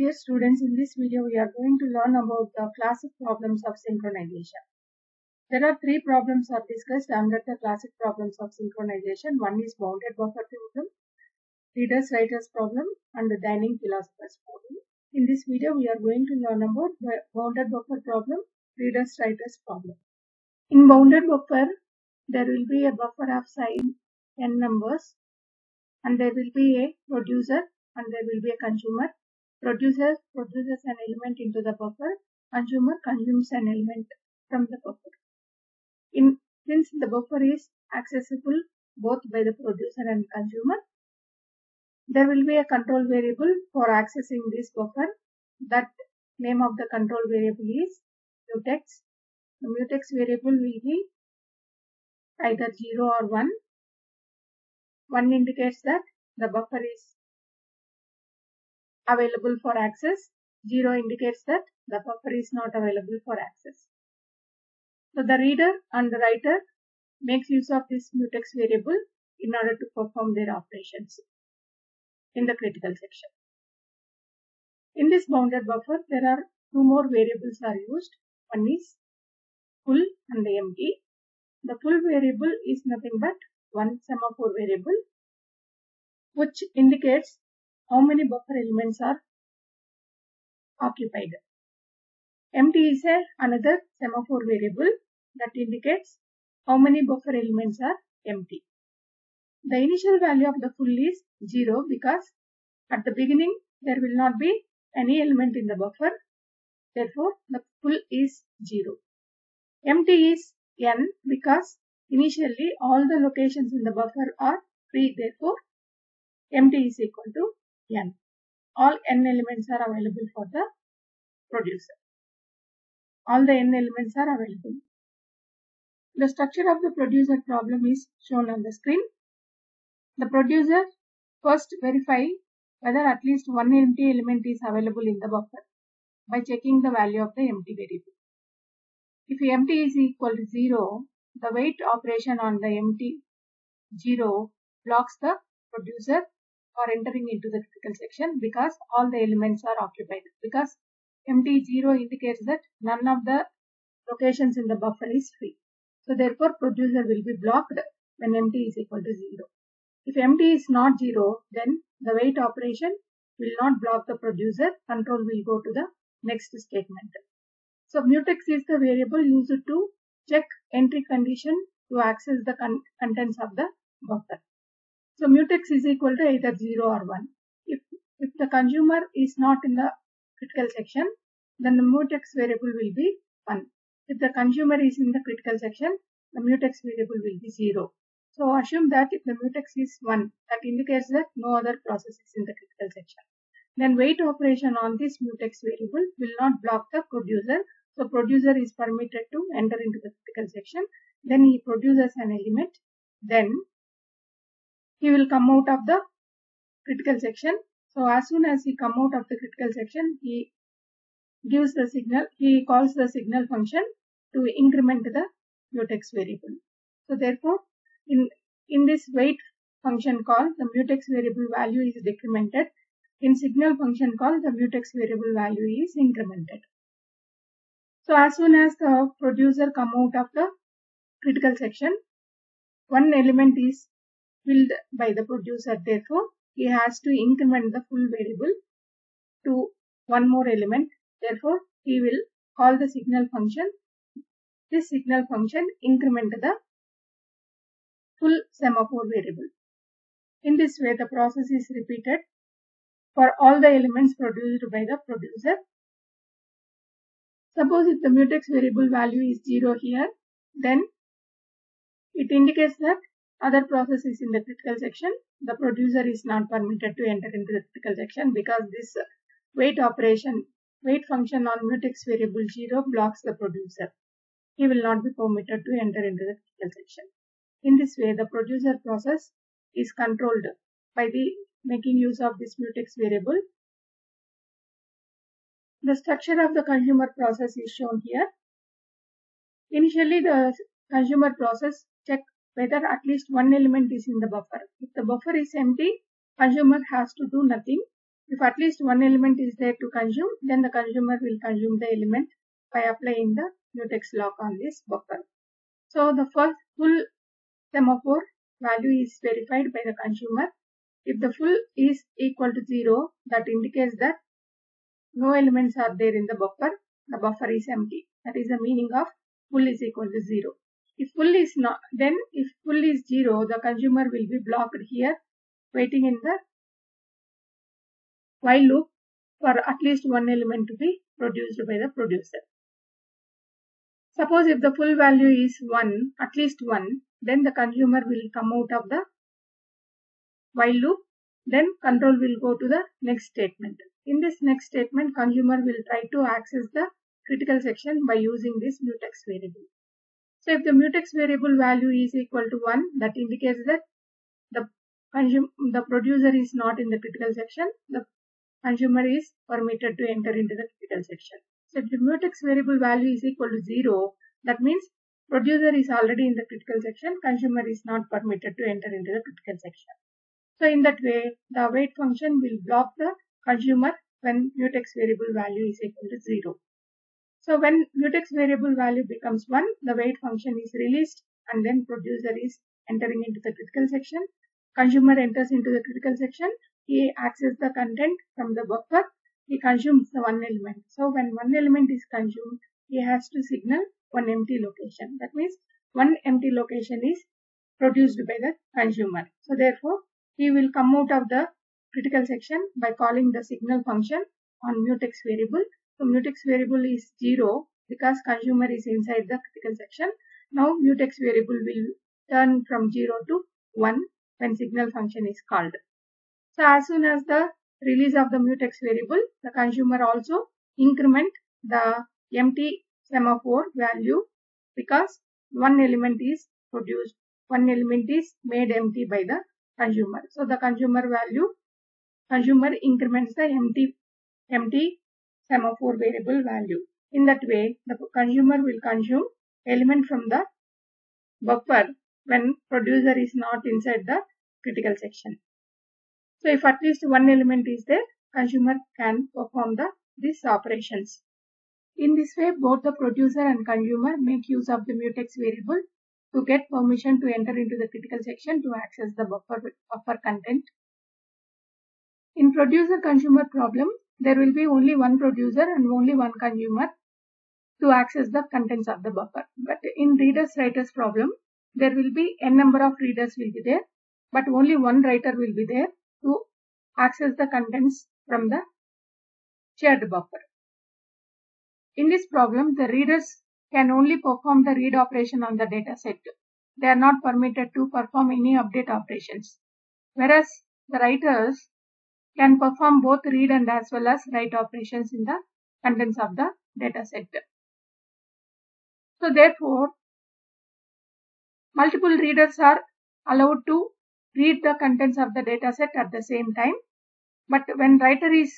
Dear students, in this video we are going to learn about the classic problems of synchronization. There are three problems are discussed under the classic problems of synchronization. One is bounded buffer problem, readers writers problem and the dining philosophers problem. In this video we are going to learn about the bounded buffer problem, readers writers problem. In bounded buffer there will be a buffer of size n numbers and there will be a producer and there will be a consumer. Producer produces an element into the buffer, consumer consumes an element from the buffer. In since the buffer is accessible both by the producer and consumer, there will be a control variable for accessing this buffer. That name of the control variable is mutex. The mutex variable will be either 0 or 1. 1 indicates that the buffer is available for access. 0 indicates that the buffer is not available for access. So the reader and the writer makes use of this mutex variable in order to perform their operations in the critical section. In this bounded buffer, there are two more variables are used. One is full and the empty. The full variable is nothing but one semaphore variable which indicates how many buffer elements are occupied. Empty is a, another semaphore variable that indicates how many buffer elements are empty. The initial value of the full is 0 because at the beginning there will not be any element in the buffer. Therefore, the full is 0. Empty is n because initially all the locations in the buffer are free. Therefore, empty is equal to n. All n elements are available for the producer. All the n elements are available. The structure of the producer problem is shown on the screen. The producer first verify whether at least one empty element is available in the buffer by checking the value of the empty variable. If empty is equal to 0, the wait operation on the empty 0 blocks the producer for entering into the critical section because all the elements are occupied. Because empty 0 indicates that none of the locations in the buffer is free. So therefore producer will be blocked when empty is equal to 0. If empty is not 0, then the wait operation will not block the producer. Control will go to the next statement. So mutex is the variable used to check entry condition to access the con contents of the buffer. So mutex is equal to either 0 or 1. If, if the consumer is not in the critical section, then the mutex variable will be 1. If the consumer is in the critical section, the mutex variable will be 0. So assume that if the mutex is 1, that indicates that no other process is in the critical section. Then wait operation on this mutex variable will not block the producer. So producer is permitted to enter into the critical section. Then he produces an element. Then he will come out of the critical section. So as soon as he come out of the critical section, he gives the signal, he calls the signal function to increment the mutex variable. So therefore, in, in this wait function call, the mutex variable value is decremented. In signal function call, the mutex variable value is incremented. So as soon as the producer come out of the critical section, one element is filled by the producer. Therefore, he has to increment the full variable to one more element. Therefore, he will call the signal function. This signal function increment the full semaphore variable. In this way, the process is repeated for all the elements produced by the producer. Suppose if the mutex variable value is 0 here, then it indicates that other processes in the critical section. The producer is not permitted to enter into the critical section because this wait operation, wait function on mutex variable 0 blocks the producer. He will not be permitted to enter into the critical section. In this way, the producer process is controlled by the making use of this mutex variable. The structure of the consumer process is shown here. Initially, the consumer process check whether at least one element is in the buffer. If the buffer is empty, consumer has to do nothing If at least one element is there to consume, then the consumer will consume the element by applying the mutex lock on this buffer. So the first full semaphore value is verified by the consumer. If the full is equal to 0, that indicates that no elements are there in the buffer. The buffer is empty. That is the meaning of full is equal to 0. If full is not, then if full is 0, the consumer will be blocked here waiting in the while loop for at least one element to be produced by the producer. Suppose if the full value is 1, at least 1, then the consumer will come out of the while loop, then control will go to the next statement. In this next statement, consumer will try to access the critical section by using this mutex variable. So if the mutex variable value is equal to 1, that indicates that the consume, the producer is not in the critical section, the consumer is permitted to enter into the critical section. So if the mutex variable value is equal to 0, that means producer is already in the critical section, consumer is not permitted to enter into the critical section. So in that way, the await function will block the consumer when mutex variable value is equal to 0. So when mutex variable value becomes 1, the wait function is released and then producer is entering into the critical section. Consumer enters into the critical section. He accesses the content from the buffer. He consumes the one element. So when one element is consumed, he has to signal one empty location. That means one empty location is produced by the consumer. So therefore, he will come out of the critical section by calling the signal function on mutex variable. So mutex variable is 0 because consumer is inside the critical section. Now mutex variable will turn from 0 to 1 when signal function is called. So as soon as the release of the mutex variable, the consumer also increment the empty semaphore value because one element is produced, one element is made empty by the consumer. So the consumer value, consumer increments the empty, empty semaphore variable value. In that way, the consumer will consume element from the buffer when producer is not inside the critical section. So if at least one element is there, consumer can perform the these operations. In this way, both the producer and consumer make use of the mutex variable to get permission to enter into the critical section to access the buffer, buffer content. In producer-consumer problem, there will be only one producer and only one consumer to access the contents of the buffer. But in readers-writers problem, there will be n number of readers will be there, but only one writer will be there to access the contents from the shared buffer. In this problem, the readers can only perform the read operation on the dataset. They are not permitted to perform any update operations. Whereas the writers can perform both read and as well as write operations in the contents of the dataset. So therefore, multiple readers are allowed to read the contents of the dataset at the same time. But when writer is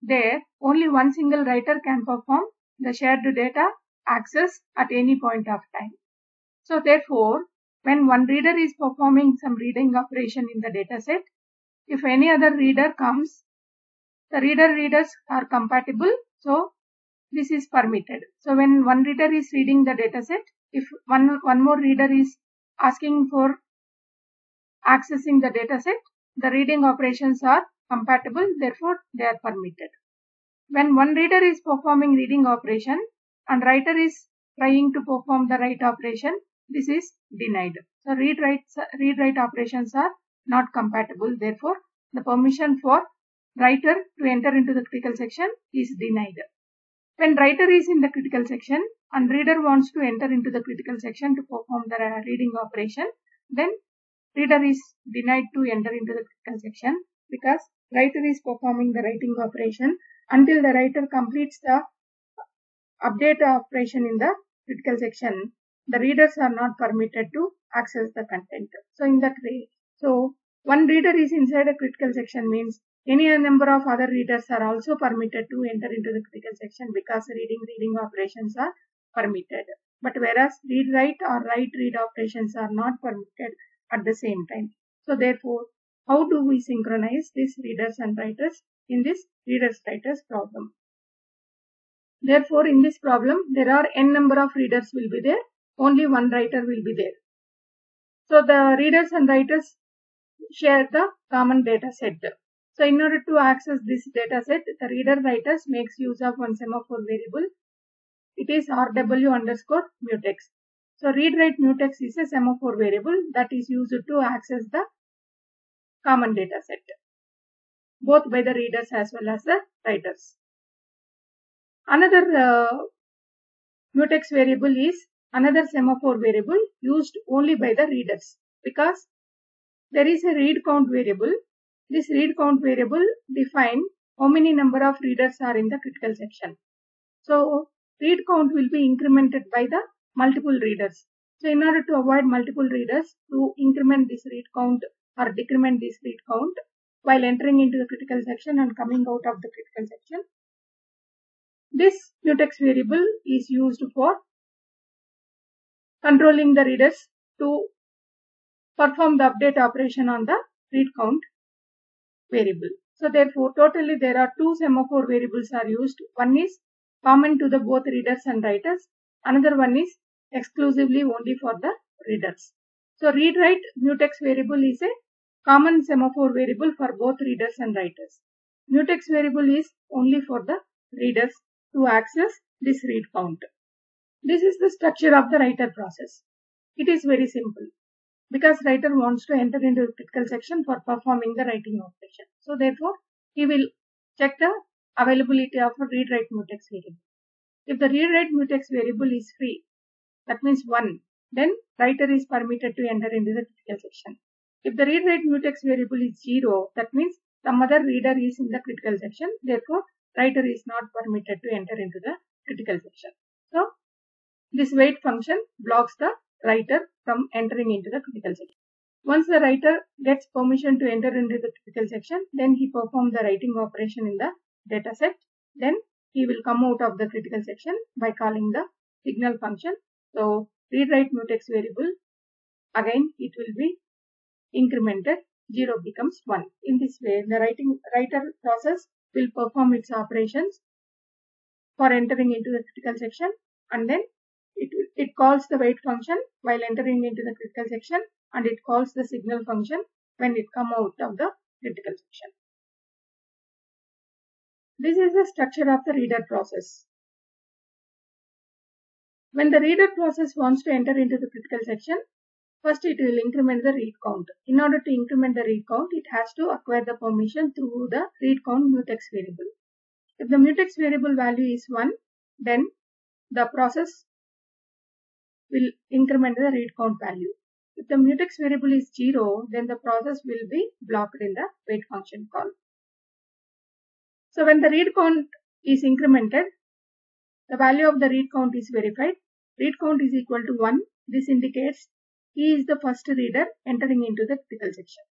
there, only one single writer can perform the shared data access at any point of time. So therefore, when one reader is performing some reading operation in the dataset, if any other reader comes, the reader readers are compatible. So this is permitted. So when one reader is reading the dataset, if one, one more reader is asking for accessing the dataset, the reading operations are compatible, therefore they are permitted. When one reader is performing reading operation and writer is trying to perform the write operation, this is denied. So read write read write operations are not compatible. Therefore, the permission for writer to enter into the critical section is denied. When writer is in the critical section and reader wants to enter into the critical section to perform the reading operation, then reader is denied to enter into the critical section because writer is performing the writing operation until the writer completes the update operation in the critical section the readers are not permitted to access the content so in that way so one reader is inside a critical section means any number of other readers are also permitted to enter into the critical section because reading reading operations are permitted but whereas read write or write read operations are not permitted at the same time so therefore how do we synchronize these readers and writers in this readers writers problem. Therefore, in this problem, there are n number of readers will be there, only one writer will be there. So, the readers and writers share the common data set. So, in order to access this data set, the reader writers makes use of one semaphore variable. It is rw underscore mutex. So, read write mutex is a semaphore variable that is used to access the common data set, both by the readers as well as the writers. Another uh, mutex variable is another semaphore variable used only by the readers because there is a read count variable. This read count variable define how many number of readers are in the critical section. So read count will be incremented by the multiple readers. So in order to avoid multiple readers to increment this read count or decrement this read count while entering into the critical section and coming out of the critical section. This mutex variable is used for controlling the readers to perform the update operation on the read count variable. So therefore, totally there are two semaphore variables are used. One is common to the both readers and writers. Another one is exclusively only for the readers. So read write mutex variable is a common semaphore variable for both readers and writers. Mutex variable is only for the readers to access this read count. This is the structure of the writer process. It is very simple because writer wants to enter into the critical section for performing the writing operation. So therefore, he will check the availability of a read write mutex variable. If the read write mutex variable is free, that means 1, then writer is permitted to enter into the critical section. If the read write mutex variable is 0, that means some other reader is in the critical section. Therefore, writer is not permitted to enter into the critical section. So, this wait function blocks the writer from entering into the critical section. Once the writer gets permission to enter into the critical section, then he performs the writing operation in the dataset. Then he will come out of the critical section by calling the signal function. So, read write mutex variable, again it will be incremented, 0 becomes 1. In this way, the writing writer process will perform its operations for entering into the critical section and then it, it calls the wait function while entering into the critical section and it calls the signal function when it come out of the critical section. This is the structure of the reader process. When the reader process wants to enter into the critical section, first it will increment the read count. In order to increment the read count, it has to acquire the permission through the read count mutex variable. If the mutex variable value is 1, then the process will increment the read count value. If the mutex variable is 0, then the process will be blocked in the wait function call. So when the read count is incremented, the value of the read count is verified. Read count is equal to 1. This indicates he is the first reader entering into the critical section.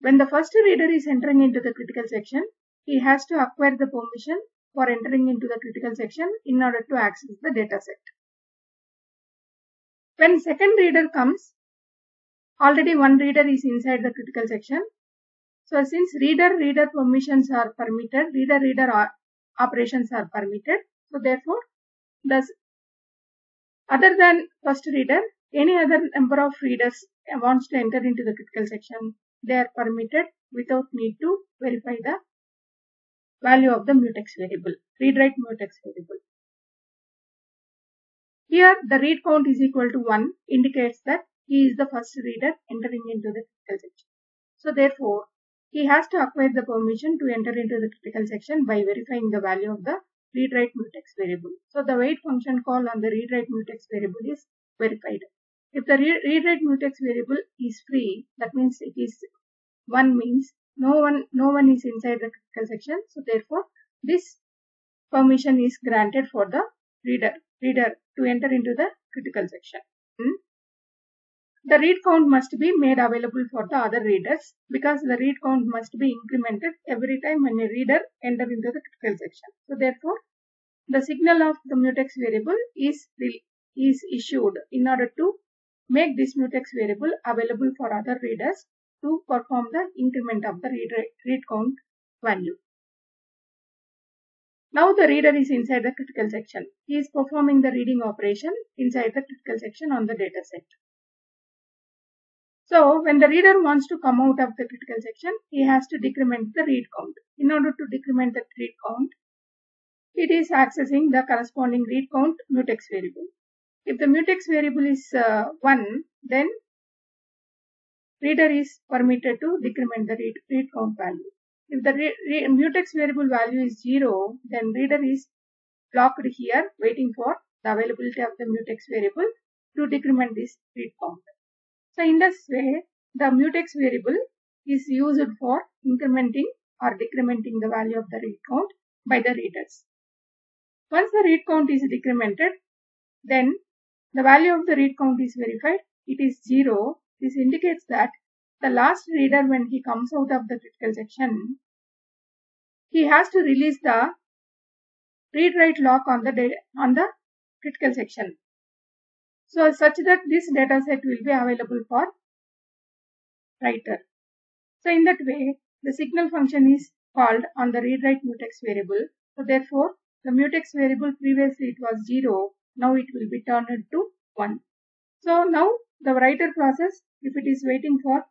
When the first reader is entering into the critical section, he has to acquire the permission for entering into the critical section in order to access the dataset. When second reader comes, already one reader is inside the critical section. So since reader reader permissions are permitted, reader reader operations are permitted. So therefore, thus other than first reader, any other number of readers wants to enter into the critical section, they are permitted without need to verify the value of the mutex variable, read write mutex variable. Here the read count is equal to 1 indicates that he is the first reader entering into the critical section. So therefore, he has to acquire the permission to enter into the critical section by verifying the value of the read write mutex variable. So the wait function call on the read write mutex variable is verified. If the read write mutex variable is free, that means it is 1 means no one no one is inside the critical section. So therefore, this permission is granted for the reader reader to enter into the critical section. Hmm? The read count must be made available for the other readers because the read count must be incremented every time when a reader enter into the critical section. So therefore, the signal of the mutex variable is, is issued in order to make this mutex variable available for other readers to perform the increment of the read, read count value. Now the reader is inside the critical section. He is performing the reading operation inside the critical section on the dataset. So when the reader wants to come out of the critical section, he has to decrement the read count. In order to decrement the read count, it is accessing the corresponding read count mutex variable. If the mutex variable is uh, 1, then reader is permitted to decrement the read, read count value. If the mutex variable value is 0, then reader is blocked here waiting for the availability of the mutex variable to decrement this read count. So in this way, the mutex variable is used for incrementing or decrementing the value of the read count by the readers. Once the read count is decremented, then the value of the read count is verified. It is 0. This indicates that the last reader when he comes out of the critical section, he has to release the read-write lock on the, on the critical section. So such that this data set will be available for writer. So in that way, the signal function is called on the read-write mutex variable. So therefore, the mutex variable previously it was 0, now it will be turned to 1. So now the writer process, if it is waiting for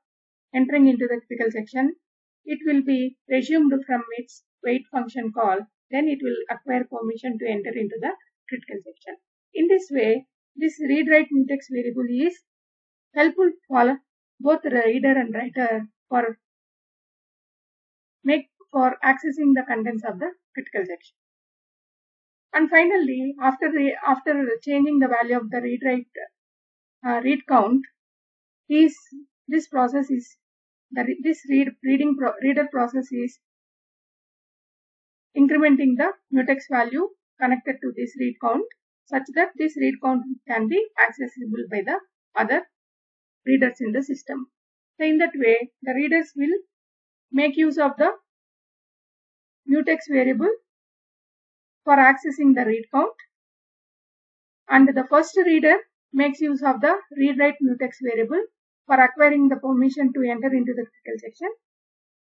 entering into the critical section, it will be resumed from its wait function call, then it will acquire permission to enter into the critical section. In this way, this read-write mutex variable is helpful for both reader and writer for make for accessing the contents of the critical section. And finally, after the, after changing the value of the read write uh, read count, is this process is the this read reading pro, reader process is incrementing the mutex value connected to this read count such that this read count can be accessible by the other readers in the system. So in that way, the readers will make use of the mutex variable for accessing the read count and the first reader makes use of the read write mutex variable for acquiring the permission to enter into the critical section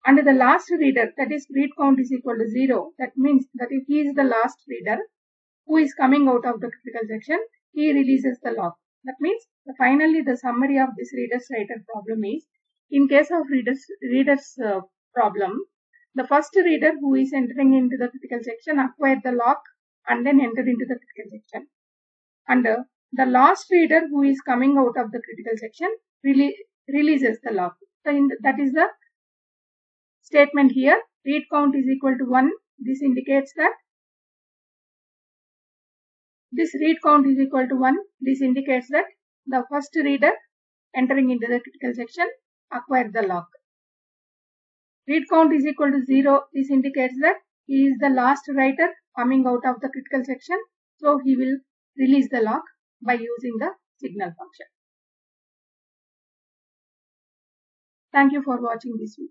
and the last reader that is read count is equal to 0 that means that if he is the last reader who is coming out of the critical section he releases the lock that means finally the summary of this reader's writer problem is in case of reader's reader's uh, problem the first reader who is entering into the critical section acquired the lock and then entered into the critical section. And uh, the last reader who is coming out of the critical section rele releases the lock. So the, that is the statement here. Read count is equal to 1. This indicates that this read count is equal to 1. This indicates that the first reader entering into the critical section acquired the lock. Read count is equal to 0. This indicates that he is the last writer coming out of the critical section. So he will release the lock by using the signal function. Thank you for watching this video.